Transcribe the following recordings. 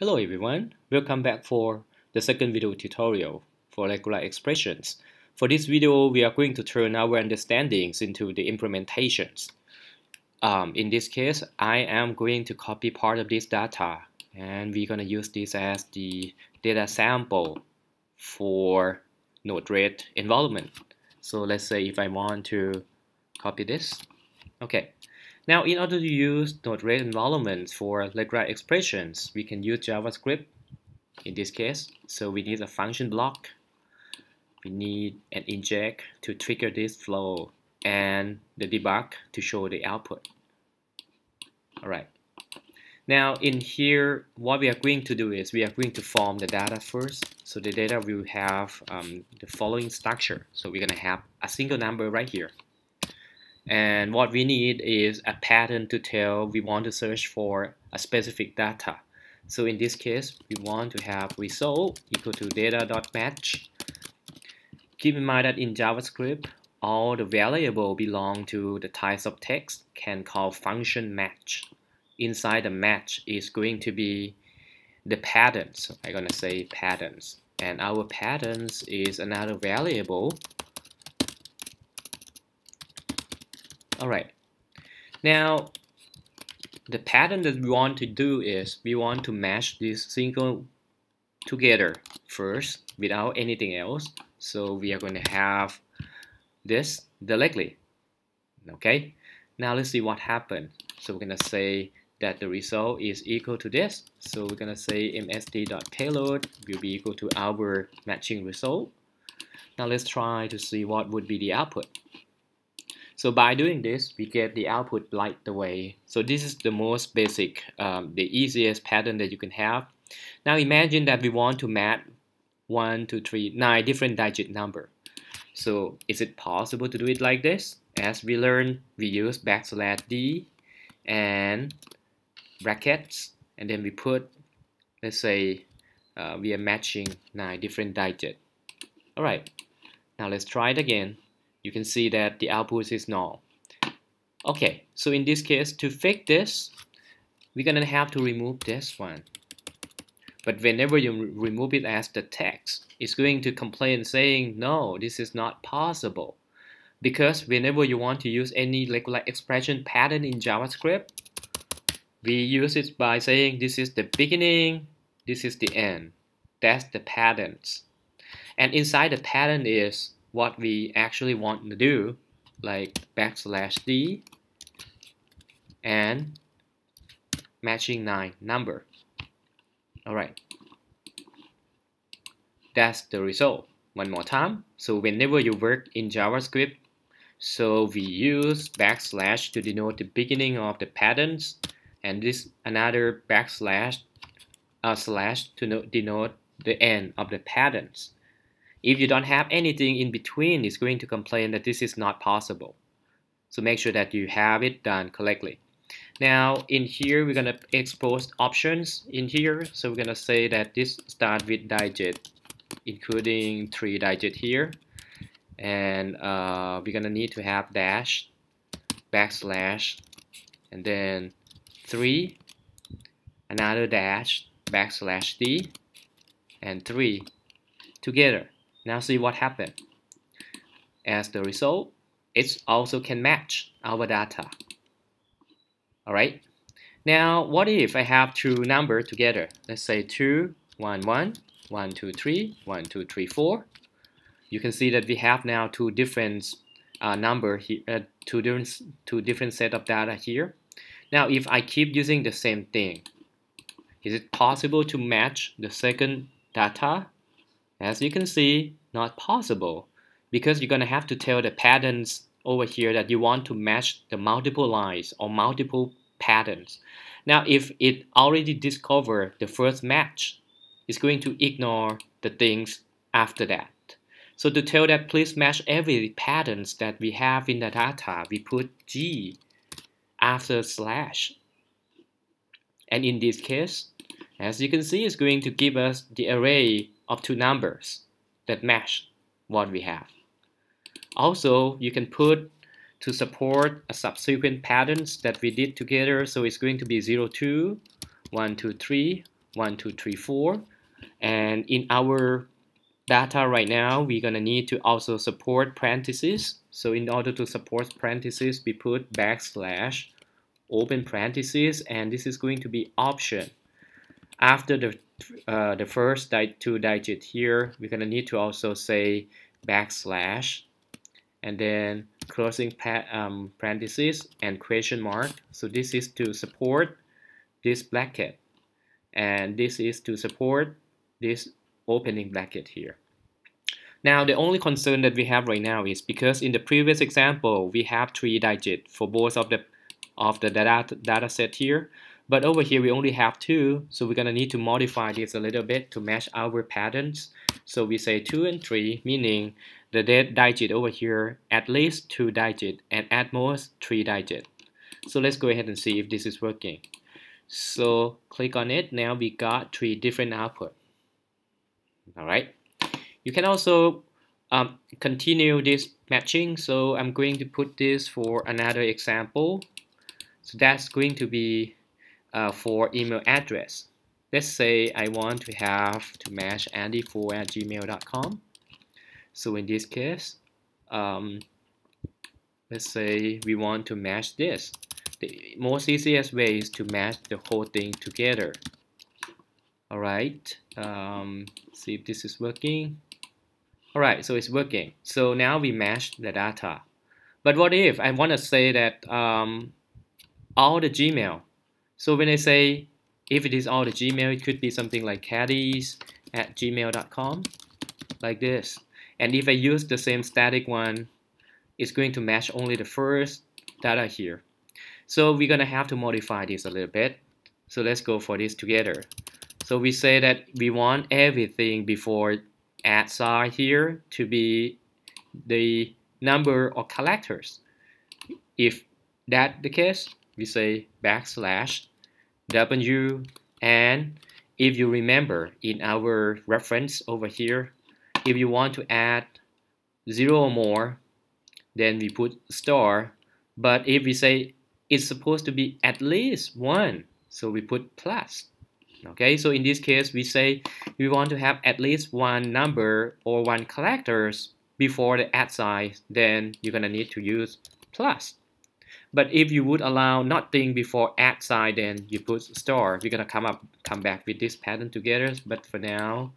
Hello everyone, welcome back for the second video tutorial for regular expressions. For this video, we are going to turn our understandings into the implementations. Um, in this case, I am going to copy part of this data and we're going to use this as the data sample for Node-RED environment. So let's say if I want to copy this. Okay, now, in order to use Node-RED environments for regular expressions, we can use JavaScript in this case. So we need a function block. We need an inject to trigger this flow and the debug to show the output. All right. Now in here, what we are going to do is we are going to form the data first. So the data will have um, the following structure. So we're going to have a single number right here and what we need is a pattern to tell we want to search for a specific data. So in this case we want to have result equal to data.match keep in mind that in JavaScript all the variable belong to the types of text can call function match. Inside the match is going to be the patterns. I'm gonna say patterns. And our patterns is another variable Alright, now the pattern that we want to do is we want to match this single together first without anything else. So we are going to have this directly. Okay, now let's see what happened. So we're going to say that the result is equal to this. So we're going to say msg.payload will be equal to our matching result. Now let's try to see what would be the output. So by doing this, we get the output like the way. So this is the most basic, um, the easiest pattern that you can have. Now imagine that we want to map one, two, three, nine different digit number. So is it possible to do it like this? As we learn, we use backslash d and brackets, and then we put, let's say, uh, we are matching nine different digits. All right, now let's try it again you can see that the output is null. Okay, so in this case, to fix this, we're gonna have to remove this one. But whenever you remove it as the text, it's going to complain saying, no, this is not possible. Because whenever you want to use any regular expression pattern in JavaScript, we use it by saying this is the beginning, this is the end. That's the patterns. And inside the pattern is what we actually want to do like backslash d and matching 9 number. Alright that's the result. One more time. So whenever you work in JavaScript so we use backslash to denote the beginning of the patterns and this another backslash uh, slash to denote the end of the patterns if you don't have anything in between, it's going to complain that this is not possible. So make sure that you have it done correctly. Now in here, we're going to expose options in here. So we're going to say that this start with digit, including three digit here. And uh, we're going to need to have dash, backslash, and then three, another dash, backslash d, and three together. Now see what happened. As the result, it also can match our data. Alright. Now, what if I have two numbers together? Let's say 2, 1, 1, 1, 2, 3, 1, 2, 3, 4. You can see that we have now two different uh, number here, uh, two different two different set of data here. Now, if I keep using the same thing, is it possible to match the second data as you can see, not possible because you're going to have to tell the patterns over here that you want to match the multiple lines or multiple patterns. Now, if it already discovered the first match, it's going to ignore the things after that. So to tell that please match every patterns that we have in the data, we put G after slash. And in this case, as you can see, it's going to give us the array of two numbers that match what we have. Also, you can put to support a subsequent patterns that we did together. So it's going to be 0, 2, 1, 2, 3, 1, 2, 3, 4. And in our data right now, we're going to need to also support parentheses. So in order to support parentheses, we put backslash, open parentheses, and this is going to be option. After the, uh, the first di two digit here, we're going to need to also say backslash, and then closing um, parentheses and question mark. So this is to support this bracket, and this is to support this opening bracket here. Now the only concern that we have right now is because in the previous example we have three digits for both of the of the data, data set here but over here we only have two so we're gonna need to modify this a little bit to match our patterns. So we say two and three meaning the digit over here at least two digit and at most three digit. So let's go ahead and see if this is working. So click on it. Now we got three different output. All right. You can also um, continue this matching. So I'm going to put this for another example. So that's going to be uh, for email address. Let's say I want to have to match andy4 at gmail.com so in this case um, let's say we want to match this. The most easiest way is to match the whole thing together. Alright um, see if this is working. Alright so it's working. So now we match the data. But what if I want to say that um, all the Gmail so when I say if it is all the Gmail it could be something like caddies at gmail.com like this. And if I use the same static one it's going to match only the first data here. So we're gonna have to modify this a little bit. So let's go for this together. So we say that we want everything before at side here to be the number of characters. If that the case, we say backslash w and if you remember in our reference over here, if you want to add zero or more, then we put star. But if we say it's supposed to be at least one, so we put plus okay so in this case we say we want to have at least one number or one characters before the at sign then you're gonna need to use plus but if you would allow nothing before at sign then you put star we're gonna come up come back with this pattern together but for now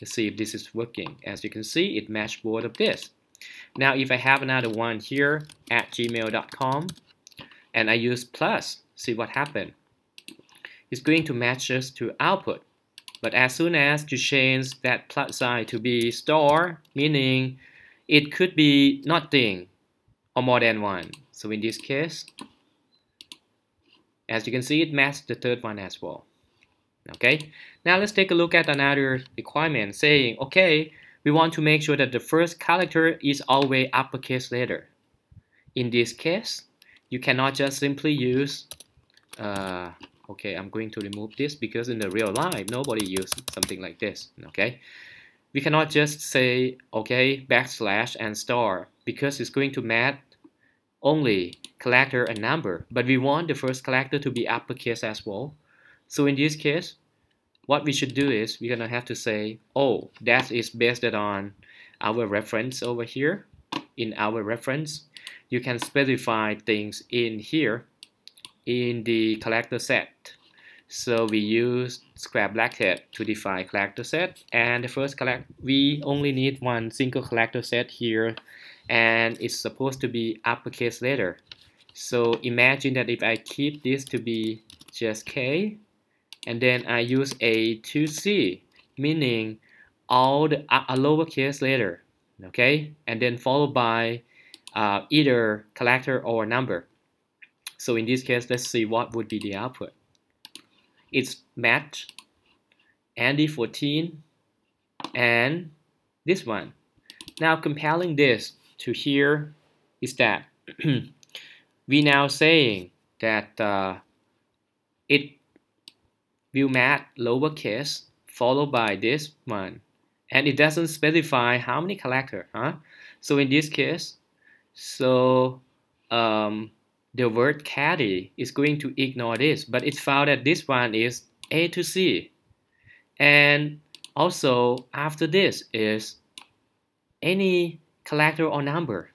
let's see if this is working as you can see it matched both of this now if I have another one here at gmail.com and I use plus see what happened It's going to match us to output. But as soon as you change that plus sign to be star, meaning it could be nothing or more than one. So in this case, as you can see, it matched the third one as well. Okay, now let's take a look at another requirement saying, okay, we want to make sure that the first character is always uppercase letter. In this case, you cannot just simply use uh, okay I'm going to remove this because in the real life nobody uses something like this okay we cannot just say okay backslash and star because it's going to match only character and number but we want the first character to be uppercase as well. So in this case what we should do is we're gonna have to say oh that is based on our reference over here. In our reference you can specify things in here in the character set. So we use square bracket to define character set. And the first character we only need one single character set here and it's supposed to be uppercase letter. So imagine that if I keep this to be just K and then I use A to C meaning all the a lowercase letter okay and then followed by uh, either character or number so in this case, let's see what would be the output. It's Matt, Andy 14 and this one. Now comparing this to here is that we now saying that uh, it will match lowercase followed by this one and it doesn't specify how many character huh so in this case so um, the word caddy is going to ignore this, but it's found that this one is A to C. and also after this is any character or number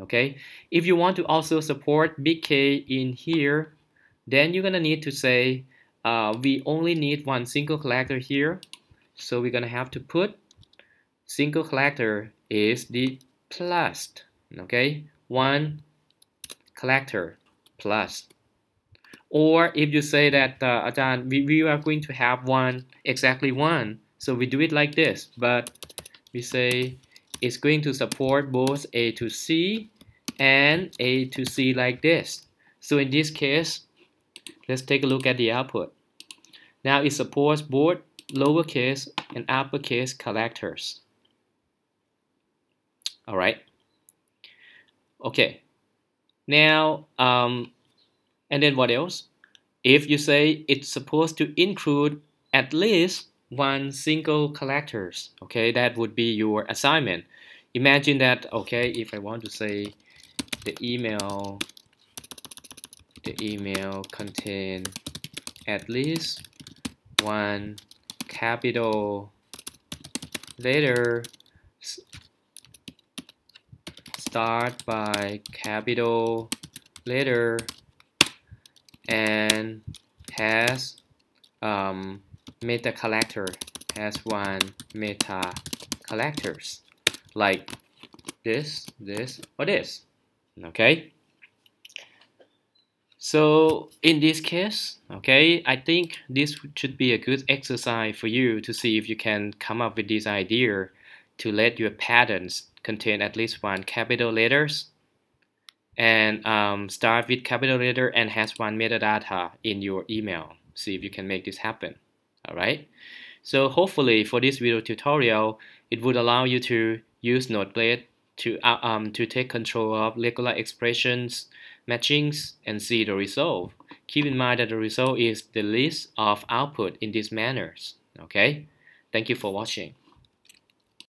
okay? If you want to also support big K in here then you're gonna need to say uh, we only need one single collector here. So we're gonna have to put single collector is the plus okay? One collector plus. Or if you say that uh, we, we are going to have one exactly one. So we do it like this but we say it's going to support both A to C and A to C like this. So in this case let's take a look at the output. Now it supports both lowercase and uppercase characters. Alright okay. Now um, and then what else? If you say it's supposed to include at least one single characters okay? That would be your assignment. Imagine that okay if I want to say the email the email contain at least one capital letter start by capital letter and has um, meta collector has one meta collectors like this, this, or this. Okay. So in this case, okay, I think this should be a good exercise for you to see if you can come up with this idea to let your patterns contain at least one capital letters and um, start with capital letter and has one metadata in your email. See if you can make this happen. Alright. So hopefully for this video tutorial, it would allow you to use Node-RED to, uh, um, to take control of regular expressions, matchings, and see the result. Keep in mind that the result is the list of output in these manners. Okay. Thank you for watching.